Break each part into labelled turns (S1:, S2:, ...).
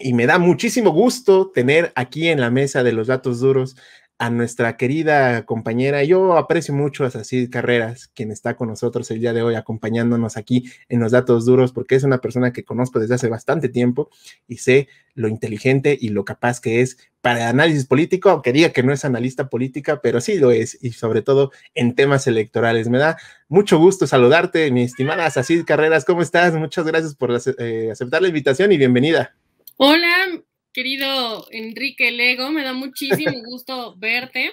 S1: y me da muchísimo gusto tener aquí en la mesa de los datos duros a nuestra querida compañera. Yo aprecio mucho a Sacid Carreras, quien está con nosotros el día de hoy acompañándonos aquí en los datos duros, porque es una persona que conozco desde hace bastante tiempo y sé lo inteligente y lo capaz que es para análisis político, aunque diga que no es analista política, pero sí lo es, y sobre todo en temas electorales. Me da mucho gusto saludarte, mi estimada Sacid Carreras, ¿cómo estás? Muchas gracias por eh, aceptar la invitación y bienvenida.
S2: Hola, querido Enrique Lego, me da muchísimo gusto verte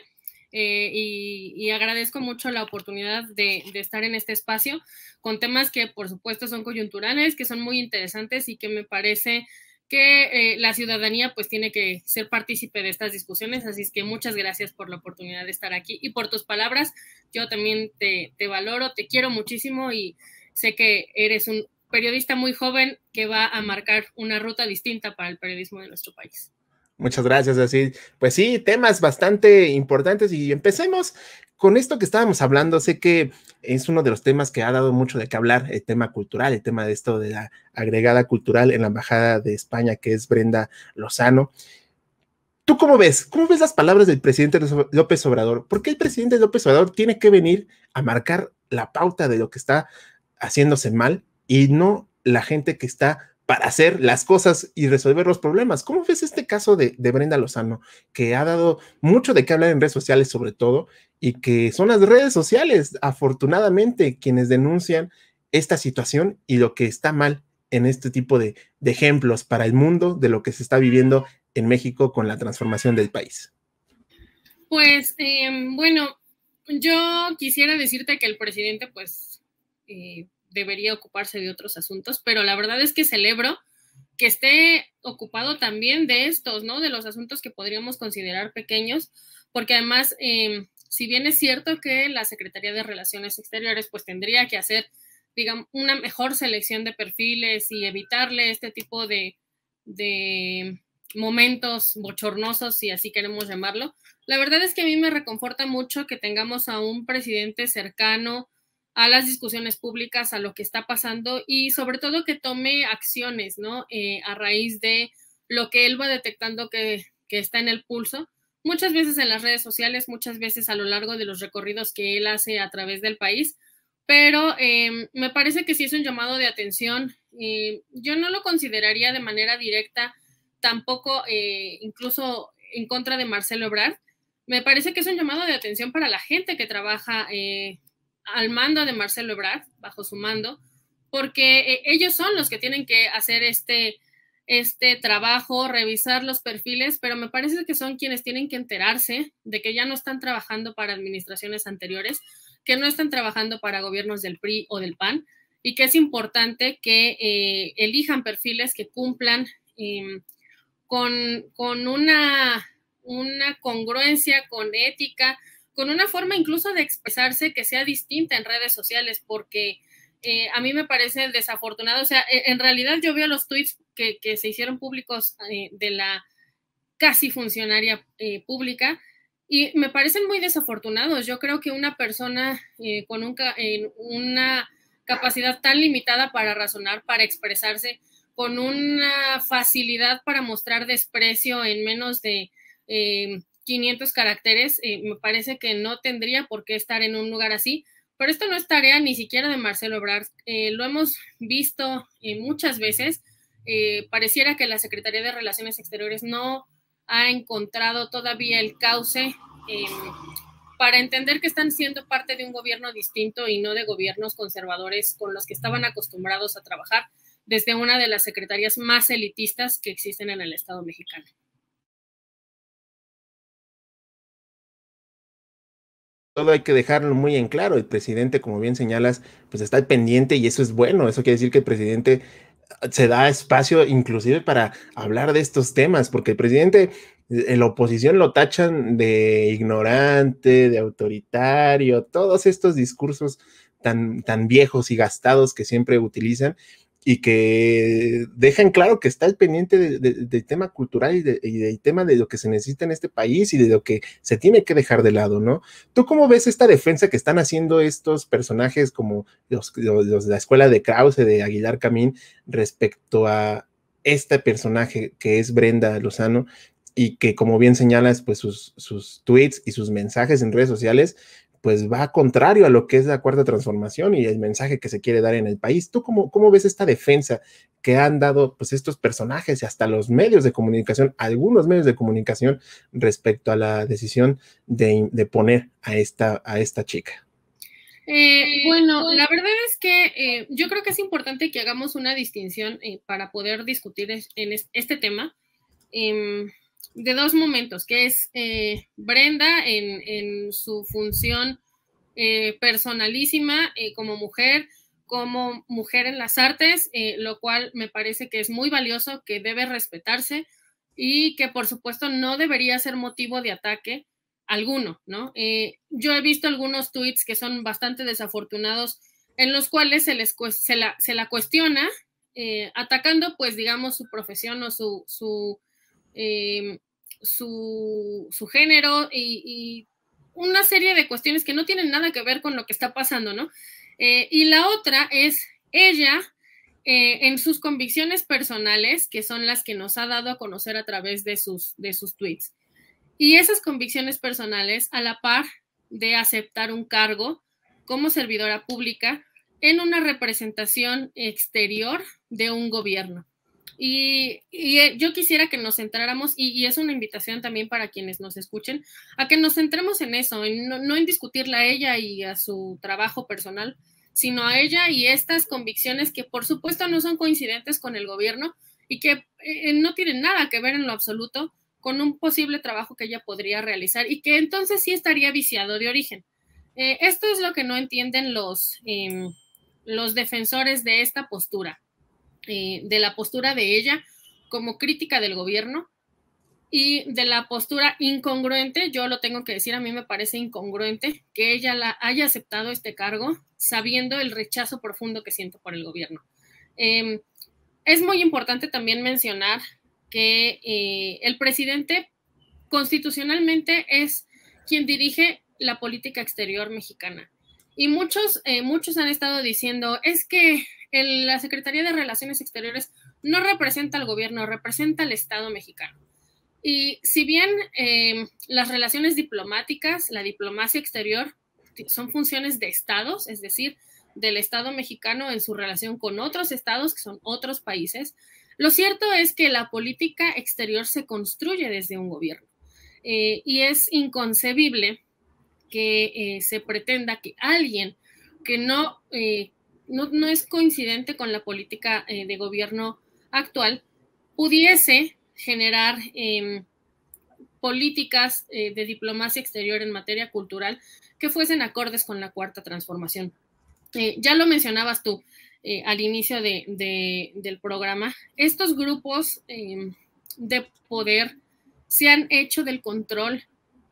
S2: eh, y, agradezco mucho la oportunidad de, estar en este espacio con temas que por supuesto son coyunturales, que son muy interesantes y que me parece que eh, la ciudadanía pues tiene que ser partícipe de estas discusiones, así es que muchas gracias por la oportunidad de estar aquí y por tus palabras. Yo también te, te valoro, te quiero muchísimo y sé que eres un periodista muy joven que va a marcar una ruta distinta para el periodismo de nuestro país.
S1: Muchas gracias, así. Pues sí, temas bastante importantes y empecemos con esto que estábamos hablando. Sé que es uno de los temas que ha dado mucho de qué hablar, el tema cultural, el tema de esto de la agregada cultural en la Embajada de España, que es Brenda Lozano. ¿Tú cómo ves? ¿Cómo ves las palabras del presidente López Obrador? ¿Por qué el presidente López Obrador tiene que venir a marcar la pauta de lo que está haciéndose mal y no la gente que está para hacer las cosas y resolver los problemas. ¿Cómo ves este caso de, Brenda Lozano, que ha dado mucho de qué hablar en redes sociales sobre todo, y que son las redes sociales, afortunadamente, quienes denuncian esta situación y lo que está mal en este tipo de, ejemplos para el mundo de lo que se está viviendo en México con la transformación del país?
S2: Pues em, bueno, yo quisiera decirte que el presidente, pues, eh, debería ocuparse de otros asuntos, pero la verdad es que celebro que esté ocupado también de estos, ¿no? De los asuntos que podríamos considerar pequeños, porque además, em, si bien es cierto que la Secretaría de Relaciones Exteriores pues tendría que hacer, digamos, una mejor selección de perfiles y evitarle este tipo de, de momentos bochornosos, si así queremos llamarlo, la verdad es que a mí me reconforta mucho que tengamos a un presidente cercano, a las discusiones públicas, a lo que está pasando y sobre todo que tome acciones, ¿no? Eh, a raíz de lo que él va detectando que, está en el pulso, muchas veces en las redes sociales, muchas veces a lo largo de los recorridos que él hace a través del país, pero em, me parece que sí es un llamado de atención. Eh, yo no lo consideraría de manera directa, tampoco eh, incluso en contra de Marcelo Ebrard. Me parece que es un llamado de atención para la gente que trabaja al mando de Marcelo Ebrard, bajo su mando, porque eh, ellos son los que tienen que hacer este, este trabajo, revisar los perfiles, pero me parece que son quienes tienen que enterarse de que ya no están trabajando para administraciones anteriores, que no están trabajando para gobiernos del PRI o del PAN, y que es importante que eh, elijan perfiles que cumplan em, con, con una, una congruencia, con ética, con una forma incluso de expresarse que sea distinta en redes sociales, porque eh, a mí me parece desafortunado. O sea, e, en realidad yo veo los tweets que, se hicieron públicos eh, de la casi funcionaria eh, pública y me parecen muy desafortunados. Yo creo que una persona con una capacidad tan limitada para razonar, para expresarse, con una facilidad para mostrar desprecio en menos de 500 caracteres, eh, me parece que no tendría por qué estar en un lugar así, pero esto no es tarea ni siquiera de Marcelo Ebrard. Eh, lo hemos visto eh, muchas veces. pareciera que la Secretaría de Relaciones Exteriores no ha encontrado todavía el cauce para entender que están siendo parte de un gobierno distinto y no de gobiernos conservadores con los que estaban acostumbrados a trabajar desde una de las secretarías más elitistas que existen en el Estado mexicano.
S1: Todo hay que dejarlo muy en claro. El presidente, como bien señalas, pues está pendiente y eso es bueno. Eso quiere decir que el presidente ah, se da espacio inclusive para hablar de estos temas, porque el presidente en la oposición lo tachan de ignorante, de autoritario, todos estos discursos tan, tan viejos y gastados que siempre utilizan y que dejan claro que está el pendiente del tema cultural y, del tema de lo que se necesita en este país y de lo que se tiene que dejar de lado, ¿no? ¿Tú cómo ves esta defensa que están haciendo estos personajes como los, de la escuela de Krause, de Aguilar Camín, respecto a este personaje que es Brenda Lozano y que como bien señalas, pues sus, sus tweets y sus mensajes en redes sociales, pues va contrario a lo que es la cuarta transformación y el mensaje que se quiere dar en el país. ¿Tú cómo, cómo ves esta defensa que han dado pues estos personajes y hasta los medios de comunicación, algunos medios de comunicación respecto a la decisión de, de poner a esta, a esta chica?
S2: Eh, bueno, la verdad es que eh, yo creo que es importante que hagamos una distinción eh, para poder discutir en este tema em, de dos momentos, que es Brenda en, su función personalísima como mujer, como mujer en las artes, lo cual me parece que es muy valioso, que debe respetarse y que por supuesto no debería ser motivo de ataque alguno, ¿no? Eh, yo he visto algunos tweets que son bastante desafortunados en los cuales se, les, se, la, se la cuestiona eh, atacando, pues, digamos, su profesión o su, su, em, su, género y, una serie de cuestiones que no tienen nada que ver con lo que está pasando, ¿no? Eh, y la otra es ella en sus convicciones personales, que son las que nos ha dado a conocer a través de sus, de sus tweets. Y esas convicciones personales a la par de aceptar un cargo como servidora pública en una representación exterior de un gobierno. Y, eh, yo quisiera que nos centráramos, y, es una invitación también para quienes nos escuchen, a que nos centremos en eso, no, en discutirla a ella y a su trabajo personal, sino a ella y estas convicciones que por supuesto no son coincidentes con el gobierno y que eh, no tienen nada que ver en lo absoluto con un posible trabajo que ella podría realizar y que entonces sí estaría viciado de origen. Eh, esto es lo que no entienden los, em, los defensores de esta postura, eh, de la postura de ella como crítica del gobierno y de la postura incongruente, yo lo tengo que decir, a mí me parece incongruente que ella la haya aceptado este cargo sabiendo el rechazo profundo que siente por el gobierno. Em, es muy importante también mencionar que eh, el presidente constitucionalmente es quien dirige la política exterior mexicana. Y muchos, eh, muchos han estado diciendo, es que la Secretaría de Relaciones Exteriores no representa al gobierno, representa al Estado mexicano. Y si bien eh, las relaciones diplomáticas, la diplomacia exterior, son funciones de estados, es decir, del Estado mexicano en su relación con otros estados, que son otros países, lo cierto es que la política exterior se construye desde un gobierno eh, y es inconcebible que eh, se pretenda que alguien que eh, no, es coincidente con la política de gobierno actual pudiese generar em, políticas de diplomacia exterior en materia cultural que fuesen acordes con la cuarta transformación. ya lo mencionabas tú, eh, al inicio del programa, estos grupos em, de poder se han hecho del control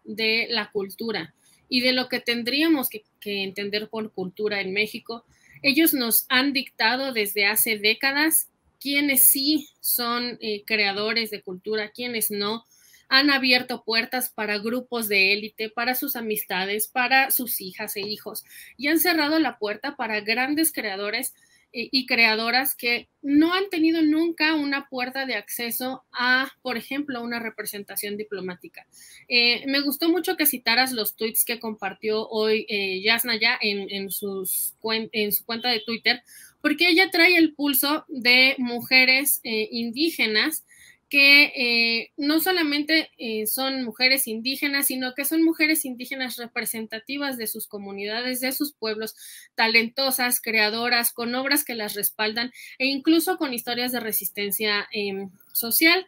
S2: de la cultura y de lo que tendríamos que, entender por cultura en México. Ellos nos han dictado desde hace décadas quiénes sí son eh, creadores de cultura, quiénes no, han abierto puertas para grupos de élite, para sus amistades, para sus hijas e hijos, y han cerrado la puerta para grandes creadores y creadoras que no han tenido nunca una puerta de acceso a, por ejemplo, una representación diplomática. Eh, me gustó mucho que citaras los tweets que compartió hoy eh, Yasna ya en, sus, en su cuenta de Twitter, porque ella trae el pulso de mujeres eh, indígenas que eh, no solamente eh, son mujeres indígenas, sino que son mujeres indígenas representativas de sus comunidades, de sus pueblos, talentosas, creadoras, con obras que las respaldan e incluso con historias de resistencia em, social.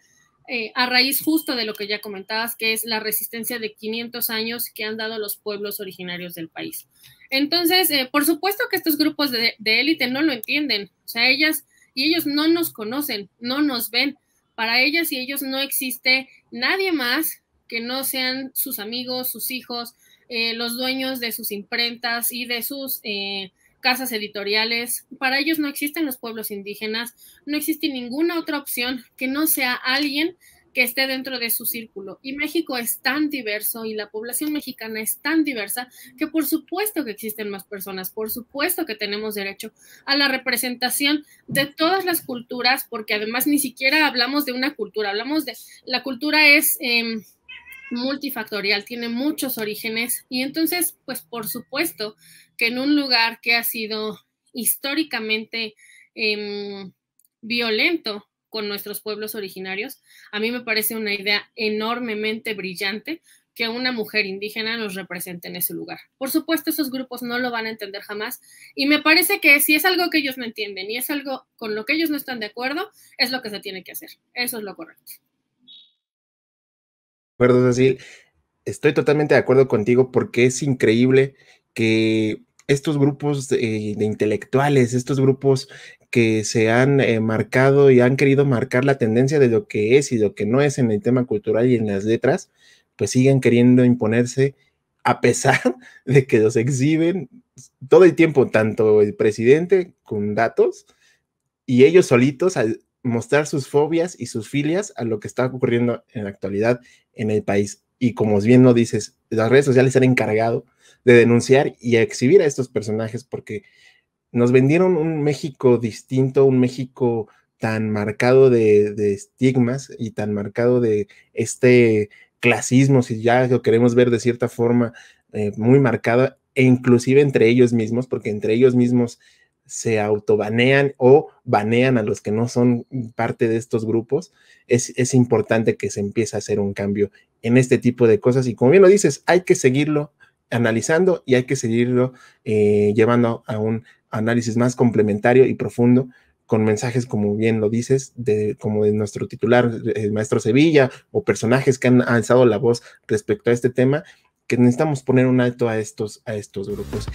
S2: Eh, a raíz justo de lo que ya comentabas, que es la resistencia de 500 años que han dado los pueblos originarios del país. Entonces, por supuesto que estos grupos de élite no lo entienden, o sea, ellas y ellos no nos conocen, no nos ven, para ellas y ellos no existe nadie más que no sean sus amigos, sus hijos, eh, los dueños de sus imprentas y de sus eh, casas editoriales. Para ellos no existen los pueblos indígenas, no existe ninguna otra opción que no sea alguien que esté dentro de su círculo. Y México es tan diverso y la población mexicana es tan diversa que por supuesto que existen más personas, por supuesto que tenemos derecho a la representación de todas las culturas, porque además ni siquiera hablamos de una cultura, hablamos de la cultura es... Em, multifactorial, tiene muchos orígenes y entonces, pues por supuesto que en un lugar que ha sido históricamente em, violento con nuestros pueblos originarios. A mí me parece una idea enormemente brillante que una mujer indígena nos represente en ese lugar. Por supuesto, esos grupos no lo van a entender jamás y me parece que si es algo que ellos no entienden y es algo con lo que ellos no están de acuerdo, es lo que se tiene que hacer. Eso es lo correcto.
S1: Acuerdo, Cecil. Estoy totalmente de acuerdo contigo porque es increíble que estos grupos de, de, intelectuales, estos grupos que se han eh, marcado y han querido marcar la tendencia de lo que es y lo que no es en el tema cultural y en las letras, pues siguen queriendo imponerse a pesar de que los exhiben todo el tiempo, tanto el presidente con datos y ellos solitos al mostrar sus fobias y sus filias a lo que está ocurriendo en la actualidad en el país. Y como bien lo dices, las redes sociales se han encargado de denunciar y exhibir a estos personajes porque nos vendieron un México distinto, un México tan marcado de, estigmas y tan marcado de este clasismo, si ya lo queremos ver de cierta forma eh, muy marcado, e inclusive entre ellos mismos, porque entre ellos mismos se autobanean o banean a los que no son parte de estos grupos, es, es, importante que se empiece a hacer un cambio en este tipo de cosas. Y como bien lo dices, hay que seguirlo analizando y hay que seguirlo eh, llevando a un análisis más complementario y profundo con mensajes, como bien lo dices, de, como de nuestro titular, el maestro Sevilla, o personajes que han alzado la voz respecto a este tema, que necesitamos poner un alto a estos, a estos grupos.